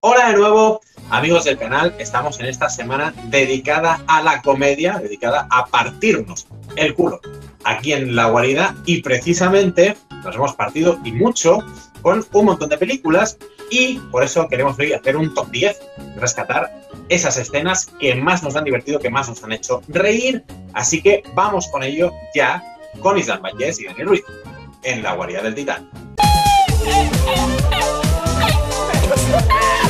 Hola de nuevo, amigos del canal. Estamos en esta semana dedicada a la comedia, dedicada a partirnos el culo aquí en la guarida y precisamente nos hemos partido y mucho con un montón de películas y por eso queremos hoy hacer un top 10, rescatar esas escenas que más nos han divertido, que más nos han hecho reír. Así que vamos con ello ya con Islam Valles y Daniel Ruiz en la guarida del titán.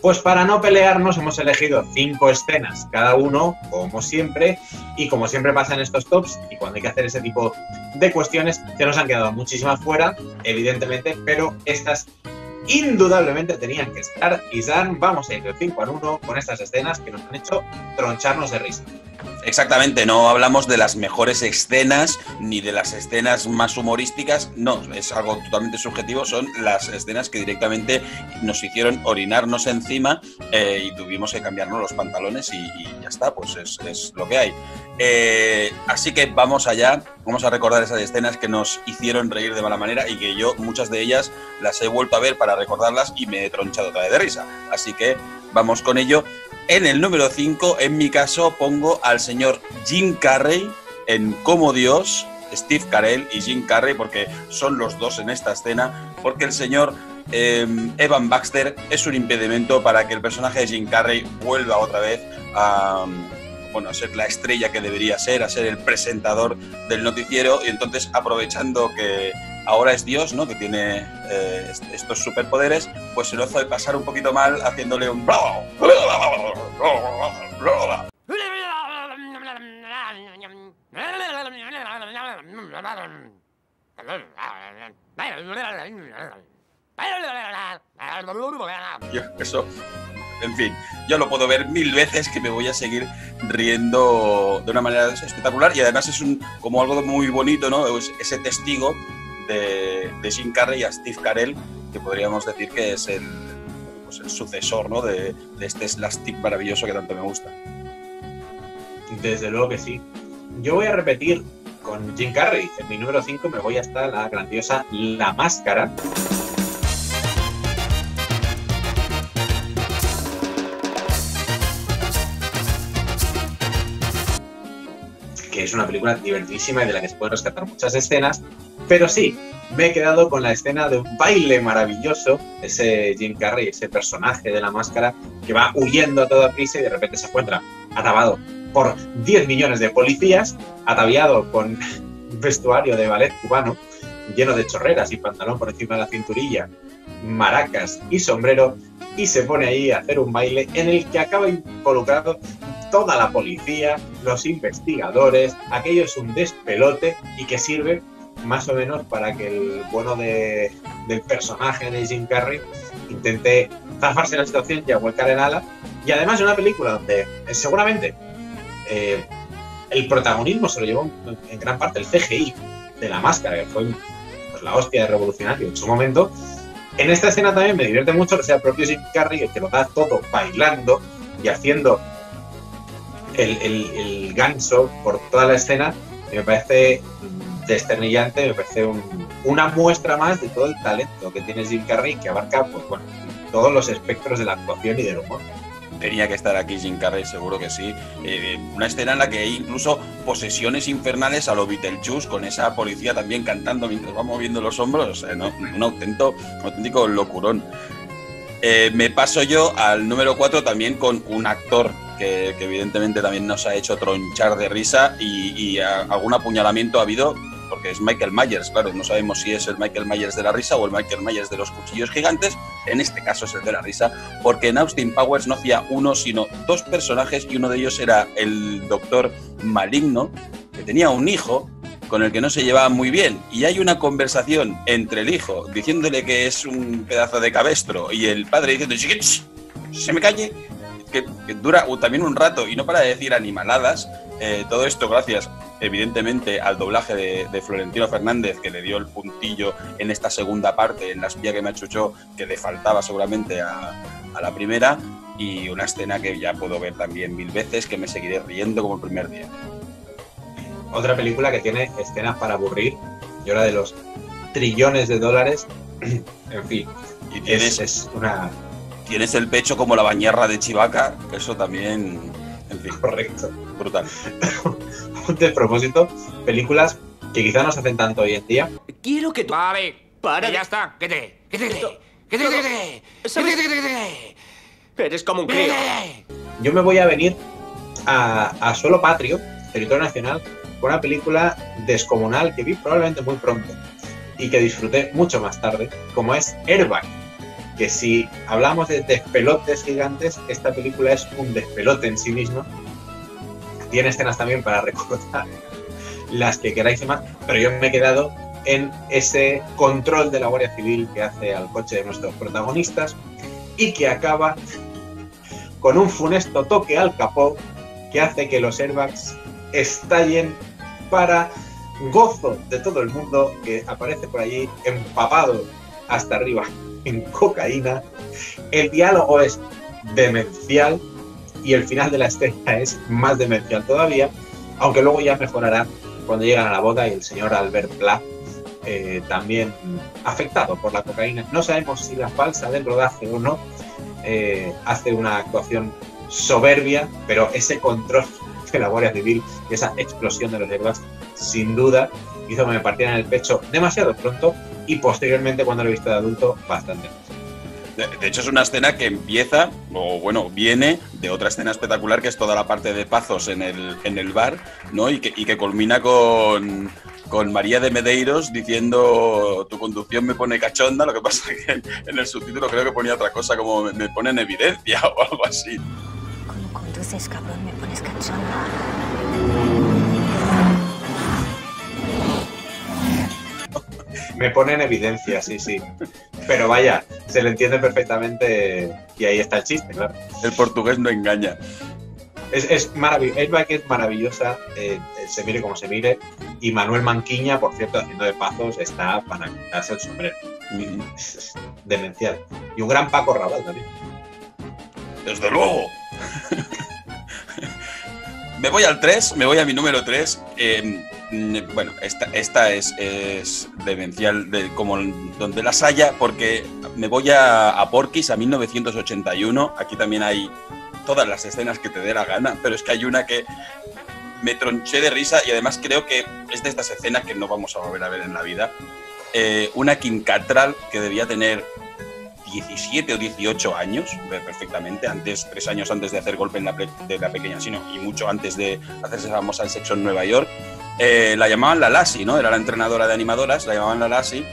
Pues para no pelearnos hemos elegido cinco escenas cada uno, como siempre, y como siempre pasa en estos tops, y cuando hay que hacer ese tipo de cuestiones, se nos han quedado muchísimas fuera, evidentemente, pero estas indudablemente tenían que estar. Y San, vamos a ir de 5 al 1 con estas escenas que nos han hecho troncharnos de risa. Exactamente, no hablamos de las mejores escenas ni de las escenas más humorísticas, no, es algo totalmente subjetivo, son las escenas que directamente nos hicieron orinarnos encima eh, y tuvimos que cambiarnos los pantalones y, ya está, pues es, lo que hay. Eh, así que vamos allá, vamos a recordar esas escenas que nos hicieron reír de mala manera y que yo muchas de ellas las he vuelto a ver para recordarlas y me he tronchado otra vez de risa. Así que vamos con ello en el número 5, en mi caso, pongo al señor Jim Carrey en Como Dios, Steve Carell y Jim Carrey, porque son los dos en esta escena, porque el señor em, Evan Baxter es un impedimento para que el personaje de Jim Carrey vuelva otra vez a, bueno, a ser la estrella que debería ser, a ser el presentador del noticiero, y entonces aprovechando que ahora es Dios, ¿no? Que tiene eh, estos superpoderes, pues se lo hace pasar un poquito mal haciéndole un... eso, en fin, yo lo puedo ver mil veces que me voy a seguir riendo de una manera espectacular y además es un, como algo muy bonito, ¿no? ese testigo de, de Jim Carrey a Steve Carell, que podríamos decir que es el, pues sucesor ¿no? de, de este slapstick maravilloso que tanto me gusta. Desde luego que sí. Yo voy a repetir con Jim Carrey. En mi número 5 me voy hasta la grandiosa La Máscara. Que es una película divertísima y de la que se pueden rescatar muchas escenas, pero sí, me he quedado con la escena de un baile maravilloso, ese Jim Carrey, ese personaje de la máscara que va huyendo a toda prisa y de repente se encuentra atabado por 10 millones de policías, ataviado con vestuario de ballet cubano, lleno de chorreras y pantalón por encima de la cinturilla, maracas y sombrero, y se pone ahí a hacer un baile en el que acaba involucrado toda la policía, los investigadores, aquello es un despelote y que sirve más o menos para que el bueno de, del personaje de Jim Carrey intente zafarse la situación y vuelcar el ala. Y además es una película donde eh, seguramente eh, el protagonismo se lo llevó en gran parte el CGI de la máscara, que fue pues, la hostia de revolucionario en su momento. En esta escena también me divierte mucho que sea el propio Jim Carrey el que lo da todo bailando y haciendo el, el ganso por toda la escena. Me parece desternillante, me parece una muestra más de todo el talento que tiene Jim Carrey, que abarca pues, bueno, todos los espectros de la actuación y del humor. Tenía que estar aquí Jim Carrey, seguro que sí. Eh, una escena en la que hay incluso posesiones infernales a lo Beetlejuice, con esa policía también cantando mientras va moviendo los hombros. un, auténtico, un auténtico locurón. Eh, me paso yo al número 4 también con un actor que, evidentemente también nos ha hecho tronchar de risa y, algún apuñalamiento ha habido porque es Michael Myers, claro, no sabemos si es el Michael Myers de la risa o el Michael Myers de los cuchillos gigantes, en este caso es el de la risa, porque en Austin Powers no hacía uno, sino dos personajes y uno de ellos era el doctor maligno, que tenía un hijo con el que no se llevaba muy bien. Y hay una conversación entre el hijo diciéndole que es un pedazo de cabestro y el padre diciendo se me calle que, dura también un rato y no para de decir animaladas eh, todo esto gracias evidentemente al doblaje de, Florentino Fernández, que le dio el puntillo en esta segunda parte, en la espía que me achuchó, que le faltaba seguramente a, la primera, y una escena que ya puedo ver también mil veces, que me seguiré riendo como el primer día. Otra película que tiene escenas para aburrir, y ahora de los trillones de dólares, en fin. Y tienes, es, una... Tienes el pecho como la bañerra de Chivaca, eso también, en fin. Correcto. Brutal. de propósito, películas que quizá no se hacen tanto hoy en día. Quiero que tú... Vale, Para ya está. ¿Qué te? ¿Qué te? ¿Qué te? Eres como un ¿Qué crío. Yo me voy a venir a, a suelo patrio, territorio nacional, con una película descomunal que vi probablemente muy pronto y que disfruté mucho más tarde, como es Airbag. Que si hablamos de despelotes gigantes, esta película es un despelote en sí mismo. Tiene escenas también para recordar las que queráis y más, pero yo me he quedado en ese control de la Guardia Civil que hace al coche de nuestros protagonistas y que acaba con un funesto toque al capó que hace que los airbags estallen para gozo de todo el mundo que aparece por allí empapado hasta arriba en cocaína. El diálogo es demencial y el final de la escena es más demencial todavía, aunque luego ya mejorará cuando llegan a la boda y el señor Albert Pla eh, también afectado por la cocaína. No sabemos si la falsa del rodaje o no, eh, hace una actuación soberbia, pero ese control de la Guardia Civil y esa explosión de los airbags, sin duda, hizo que me partieran el pecho demasiado pronto y posteriormente, cuando lo he visto de adulto, bastante más. De, de hecho, es una escena que empieza, o bueno, viene de otra escena espectacular que es toda la parte de Pazos en el, en el bar, ¿no? Y que, y que culmina con, con María de Medeiros diciendo tu conducción me pone cachonda, lo que pasa que en, en el subtítulo creo que ponía otra cosa como me, me pone en evidencia o algo así. Como conduces, cabrón, me pones cachonda. Me pone en evidencia, sí, sí. Pero vaya, se le entiende perfectamente y ahí está el chiste, claro. El portugués no engaña. Es, es maravilloso, es maravillosa, eh, se mire como se mire. Y Manuel Manquiña, por cierto, haciendo de pazos, está para quitarse el sombrero. Mm, demencial. Y un gran Paco Raval también. Desde luego. me voy al 3, me voy a mi número 3. Bueno, esta, esta es, es demencial de, como donde las haya, porque me voy a, a Porky's a 1981. Aquí también hay todas las escenas que te dé la gana, pero es que hay una que me tronché de risa y además creo que es de estas escenas que no vamos a volver a ver en la vida. Eh, una Kim Cattrall que debía tener 17 o 18 años, perfectamente, antes, tres años antes de hacer golpe en la, de la pequeña, sino y mucho antes de hacerse famosa en sexo en Nueva York. Eh, la llamaban la Lassie, ¿no? Era la entrenadora de animadoras, la llamaban la Lassie.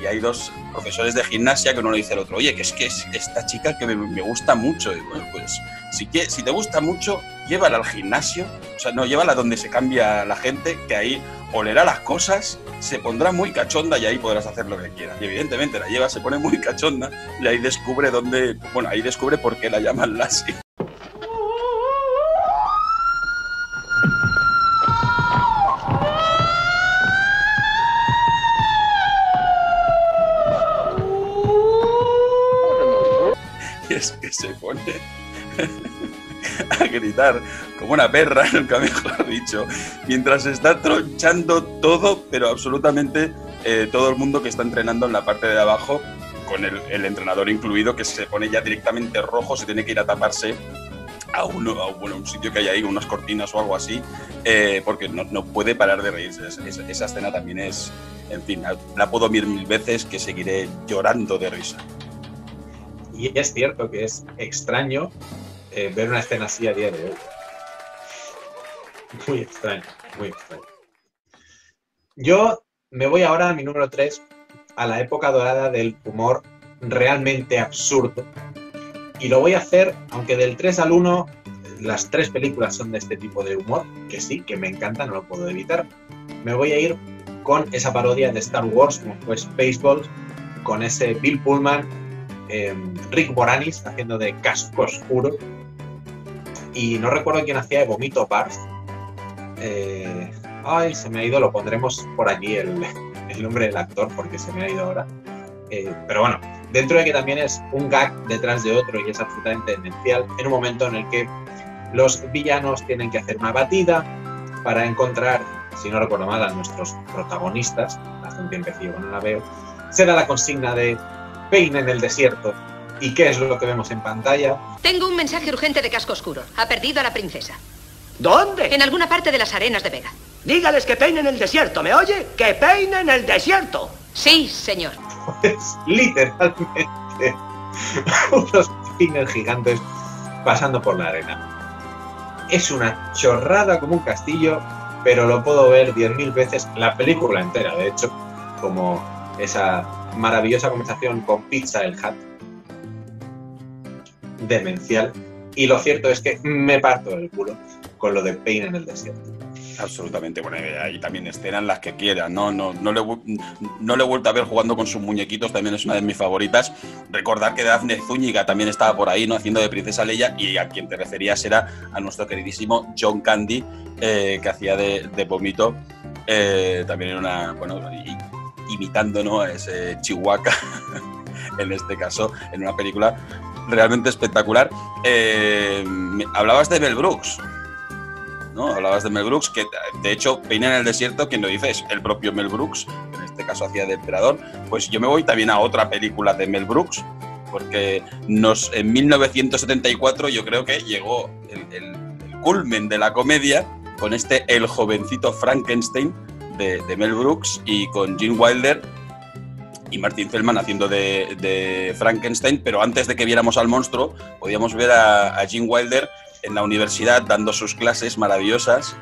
Y hay dos profesores de gimnasia que uno le dice al otro, oye, que es que es esta chica que me, me gusta mucho. Y bueno, pues si, que, si te gusta mucho, llévala al gimnasio. O sea, no, llévala donde se cambia la gente, que ahí olerá las cosas, se pondrá muy cachonda y ahí podrás hacer lo que quieras. Y evidentemente la lleva, se pone muy cachonda y ahí descubre dónde, bueno, ahí descubre por qué la llaman Lassie. Se pone a gritar como una perra, nunca mejor dicho, mientras está tronchando todo, pero absolutamente eh, todo el mundo que está entrenando en la parte de abajo, con el, entrenador incluido, que se pone ya directamente rojo, se tiene que ir a taparse a, uno, a bueno, un sitio que hay ahí, unas cortinas o algo así, eh, porque no, puede parar de reírse. Es- es- esa escena también es, en fin, la puedo ver mil veces que seguiré llorando de risa. Y es cierto que es extraño eh, ver una escena así a día de hoy. Muy extraño, muy extraño. Yo me voy ahora a mi número 3, a la época dorada del humor realmente absurdo. Y lo voy a hacer, aunque del 3 al 1, las tres películas son de este tipo de humor, que sí, que me encanta, no lo puedo evitar. Me voy a ir con esa parodia de Star Wars, como fue Spaceballs, con ese Bill Pullman eh, Rick Moranis haciendo de casco oscuro. Y no recuerdo quién hacía de Vomito Barth. Eh, ay, se me ha ido, lo pondremos por allí el, nombre del actor porque se me ha ido ahora. Eh, pero bueno, dentro de que también es un gag detrás de otro y es absolutamente demencial, en un momento en el que los villanos tienen que hacer una batida para encontrar, si no recuerdo mal, a nuestros protagonistas, hace un tiempecillo no la veo, se da la consigna de Pain en el desierto. ¿Y qué es lo que vemos en pantalla? Tengo un mensaje urgente de casco oscuro. Ha perdido a la princesa. ¿Dónde? En alguna parte de las arenas de Vega. Dígales que peinen el desierto, ¿me oye? ¡Que peinen el desierto! Sí, señor. Pues literalmente unos peines gigantes pasando por la arena. Es una chorrada como un castillo, pero lo puedo ver 10.000 veces, la película entera, de hecho, como esa maravillosa conversación con Pizza el Hat. Demencial. Y lo cierto es que me parto el culo con lo de Pain en el desierto. Absolutamente, bueno, eh, ahí también escenas las que quieran, ¿no? No, no, le, no le he vuelto a ver jugando con sus muñequitos, también es una de mis favoritas. Recordar que Dafne Zúñiga también estaba por ahí, ¿no? Haciendo de Princesa Leia, y a quien te referías era a nuestro queridísimo John Candy, eh, que hacía de, Vomito. Eh, también era una, bueno, i- imitando, ¿no? A ese Chihuahua, en este caso, en una película realmente espectacular. Eh, hablabas de Mel Brooks. ¿no? Hablabas de Mel Brooks, que de hecho Peina en el desierto, quien lo dice es el propio Mel Brooks, en este caso hacía de emperador. Pues yo me voy también a otra película de Mel Brooks, porque nos, en 1974 yo creo que llegó el culmen de la comedia con este El jovencito Frankenstein de, Mel Brooks y con Gene Wilder y Martin Feldman haciendo de, de Frankenstein, pero antes de que viéramos al monstruo, podíamos ver a, a Gene Wilder en la universidad dando sus clases maravillosas.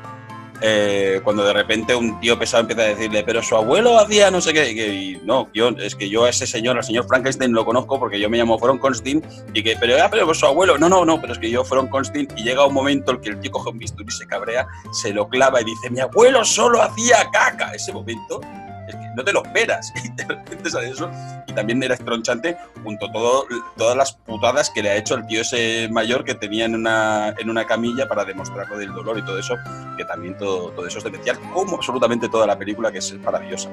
Eh, cuando de repente un tío pesado empieza a decirle, pero su abuelo hacía no sé qué, y, no, yo, es que yo a ese señor, al señor Frankenstein, lo conozco porque yo me llamo Frankenstein, y que, pero, ah, pero su abuelo, no, no, no, pero es que yo Frankenstein, y llega un momento en que el tío coge un bisturí, se cabrea, se lo clava y dice, mi abuelo solo hacía caca. Ese momento, es que no te lo esperas, y de repente sale eso, y también era estronchante junto a todo, todas las putadas que le ha hecho el tío ese mayor que tenía en una, en una camilla para demostrarlo del dolor y todo eso, que también todo, todo eso es demencial, como absolutamente toda la película, que es maravillosa.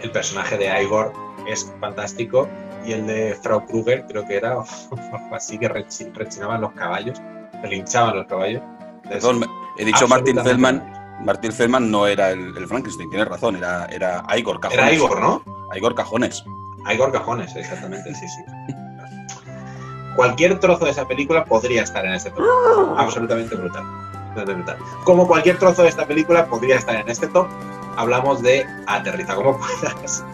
El personaje de Igor es fantástico y el de Frau Kruger creo que era así que rechi- rechinaban los caballos, relinchaban los caballos. Perdón, he dicho Martin Feldman, Martin Feldman no era el, el Frankenstein, tienes razón, era, era Igor Cajones. Era Igor, ¿no? Igor Cajones. Igor Cajones, exactamente, sí, sí. Cualquier trozo de esa película podría estar en este top. Absolutamente brutal. absolutamente brutal. Como cualquier trozo de esta película podría estar en este top, hablamos de Aterriza como puedas.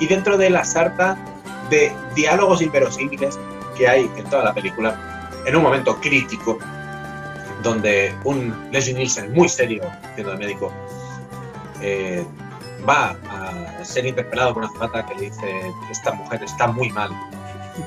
Y dentro de la sarta de diálogos inverosímiles que hay en toda la película, en un momento crítico, donde un Leslie Nielsen muy serio, siendo de médico, eh, va a ser interpelado por una zapata que le dice esta mujer está muy mal,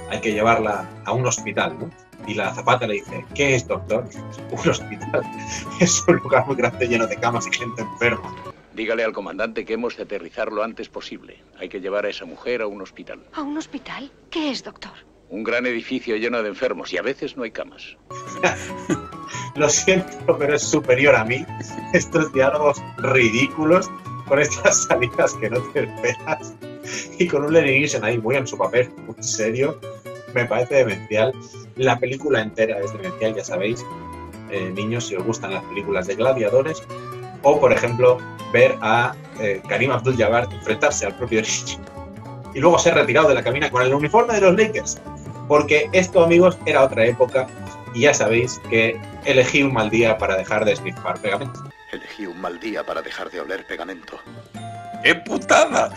hay que llevarla a un hospital, ¿no? Y la zapata le dice, ¿qué es, doctor? Un hospital. Es un lugar muy grande lleno de camas y gente enferma. Dígale al comandante que hemos de aterrizar lo antes posible. Hay que llevar a esa mujer a un hospital. ¿A un hospital? ¿Qué es, doctor? Un gran edificio lleno de enfermos y a veces no hay camas. Lo siento, pero es superior a mí. Estos diálogos ridículos, con estas salidas que no te esperas, y con un Lenny Nielsen ahí muy en su papel, muy serio, me parece demencial. La película entera es demencial, ya sabéis, eh, niños, si os gustan las películas de gladiadores, o por ejemplo, ver a eh, Karim Abdul-Jabbar enfrentarse al propio niño y luego ser retirado de la cabina con el uniforme de los Lakers. Porque esto, amigos, era otra época y ya sabéis que elegí un mal día para dejar de snifar pegamento. Elegí un mal día para dejar de oler pegamento. ¡Qué putada!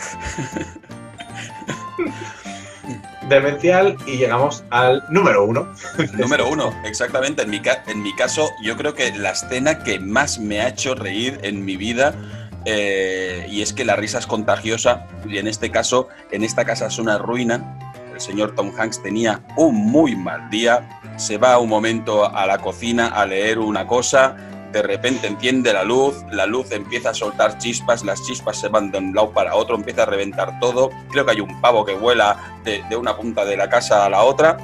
Demencial y llegamos al número uno. Número uno, exactamente. En mi, ca- en mi caso, yo creo que la escena que más me ha hecho reír en mi vida, eh, y es que la risa es contagiosa, y en este caso, en esta casa es una ruina. El señor Tom Hanks tenía un muy mal día, se va un momento a la cocina a leer una cosa, de repente enciende la luz, la luz empieza a soltar chispas, las chispas se van de un lado para otro, empieza a reventar todo. Creo que hay un pavo que vuela de, de una punta de la casa a la otra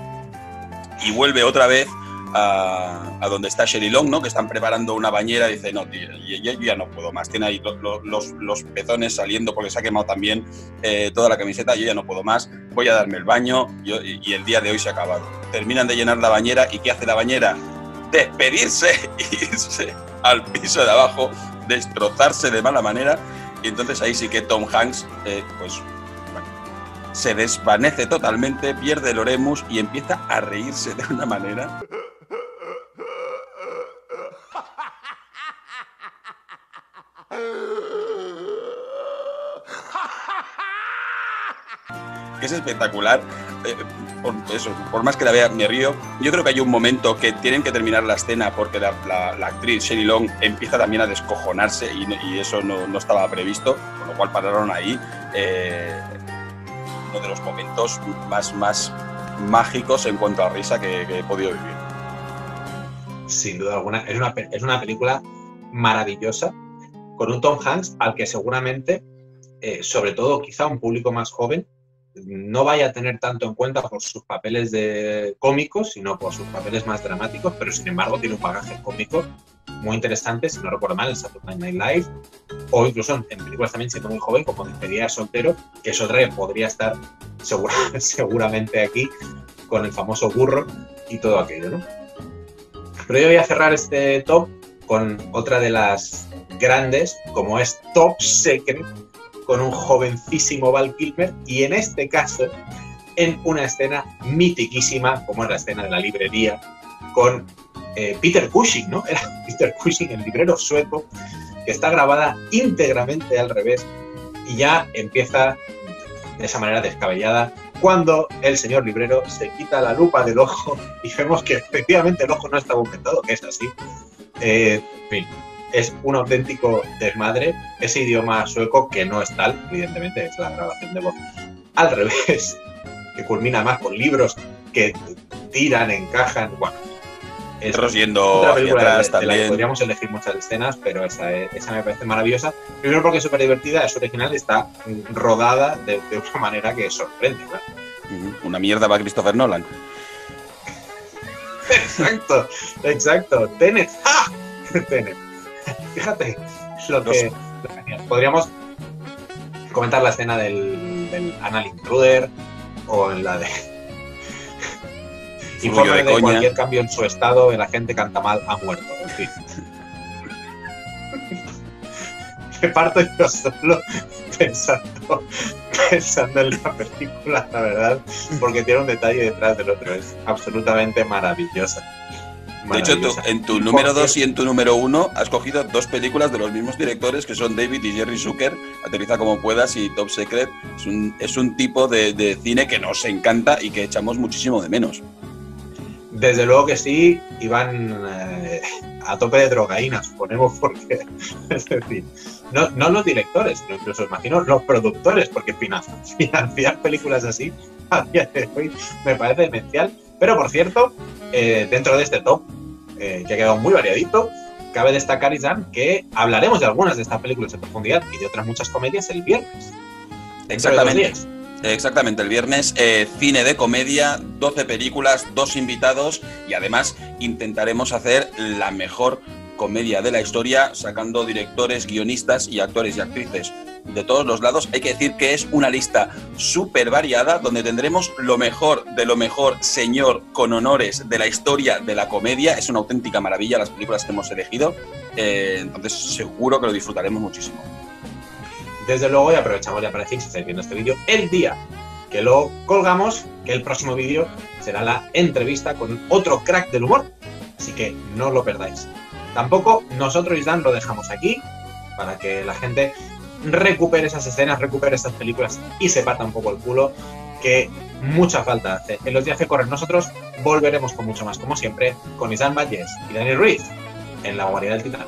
y vuelve otra vez a, a donde está Sherry Long, ¿no? Que están preparando una bañera. Dice, no, tío, yo, yo ya no puedo más. Tiene ahí lo- lo- los, pezones saliendo porque se ha quemado también eh, toda la camiseta. Yo ya no puedo más. Voy a darme el baño yo- y, y el día de hoy se ha acabado. Terminan de llenar la bañera y ¿qué hace la bañera? Despedirse, irse al piso de abajo, destrozarse de mala manera. Y entonces ahí sí que Tom Hanks, eh, pues, se desvanece totalmente, pierde el oremus y empieza a reírse de una manera. Es espectacular. Eh, por, eso, por más que la vea, me río. Yo creo que hay un momento que tienen que terminar la escena porque la, actriz Shelley Long empieza también a descojonarse y, eso no, no estaba previsto, con lo cual pararon ahí. eh, uno de los momentos más, más mágicos en cuanto a risa que, he podido vivir. Sin duda alguna. Es una, es una película maravillosa con un Tom Hanks al que seguramente, eh, sobre todo quizá un público más joven, no vaya a tener tanto en cuenta por sus papeles de cómicos, sino por sus papeles más dramáticos, pero sin embargo tiene un bagaje cómico muy interesante, si no recuerdo mal, en Saturday Night Live, o incluso en, películas también siendo muy joven, como Despedida de Soltero, que es otra que podría estar segura- seguramente aquí con el famoso burro y todo aquello, ¿no? Pero yo voy a cerrar este top con otra de las grandes, como es Top Secret, con un jovencísimo Val Kilmer, y en este caso, en una escena mitiquísima, como es la escena de la librería, con eh, Peter Cushing, ¿no? Era Peter Cushing, el librero sueco, que está grabada íntegramente al revés, y ya empieza de esa manera descabellada cuando el señor librero se quita la lupa del ojo y vemos que efectivamente el ojo no está aumentado, que es así. Eh, en fin, es un auténtico desmadre. Ese idioma sueco, que no es tal, evidentemente, es la grabación de voz al revés, que culmina más con libros que tiran, encajan. Bueno, es yendo otra hacia película de- atrás de la que también. podríamos elegir muchas escenas, pero esa, es- esa me parece maravillosa. Primero porque es súper divertida, es original, está mm, rodada de, de una manera que sorprende. ¿no? Una mierda para Christopher Nolan. Exacto, exacto. Tenet. ¡Ah! Tenet. Fíjate lo que. Podríamos comentar la escena del, del Anal Intruder o en la de. Informe de de, cualquier cambio en su estado, el agente canta mal, ha muerto. En fin. Me parto yo solo pensando, pensando en la película, la verdad, porque tiene un detalle detrás del otro. Es absolutamente maravillosa. De hecho, tú- en tu número 2 y en tu número 1 has cogido dos películas de los mismos directores que son David y Jerry Zucker, Aterriza como puedas y Top Secret. Es un, es un tipo de, de cine que nos encanta y que echamos muchísimo de menos. Desde luego que sí, iban eh, a tope de drogaína, suponemos, porque, es decir, no, no los directores, sino incluso imagino los productores, porque finan- financiar películas así a día de hoy me parece demencial. Pero por cierto, eh, dentro de este top, eh, que ha quedado muy variadito, cabe destacar, Isan, que hablaremos de algunas de estas películas en profundidad y de otras muchas comedias el viernes. Exactamente. Exactamente, el viernes eh, cine de comedia, 12 películas, dos invitados y además intentaremos hacer la mejor comedia de la historia sacando directores, guionistas y actores y actrices de todos los lados. Hay que decir que es una lista súper variada donde tendremos lo mejor de lo mejor, señor, con honores de la historia de la comedia. Es una auténtica maravilla las películas que hemos elegido. Eh, entonces seguro que lo disfrutaremos muchísimo. Desde luego, y aprovechamos ya para decir, si estáis viendo este vídeo, el día que lo colgamos, que el próximo vídeo será la entrevista con otro crack del humor. Así que no lo perdáis. Tampoco nosotros, Isdan, lo dejamos aquí para que la gente recupere esas escenas, recupere esas películas y se parta un poco el culo, que mucha falta hace. En los días que corren nosotros volveremos con mucho más, como siempre, con Isdan Valles y Daniel Ruiz en la guarida del titán.